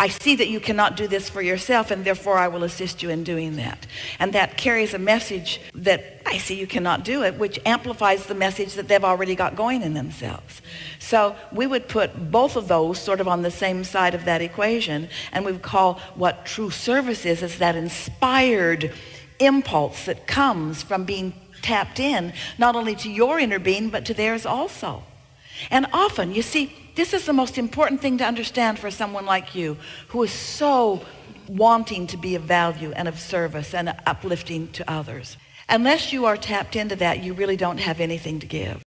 I see that you cannot do this for yourself and therefore I will assist you in doing that. And that carries a message that I see you cannot do it, which amplifies the message that they've already got going in themselves. So we would put both of those sort of on the same side of that equation and we would call what true service is, is that inspired impulse that comes from being tapped in not only to your inner being but to theirs also. And often, you see, this is the most important thing to understand for someone like you who is so wanting to be of value and of service and uplifting to others. Unless you are tapped into that, you really don't have anything to give.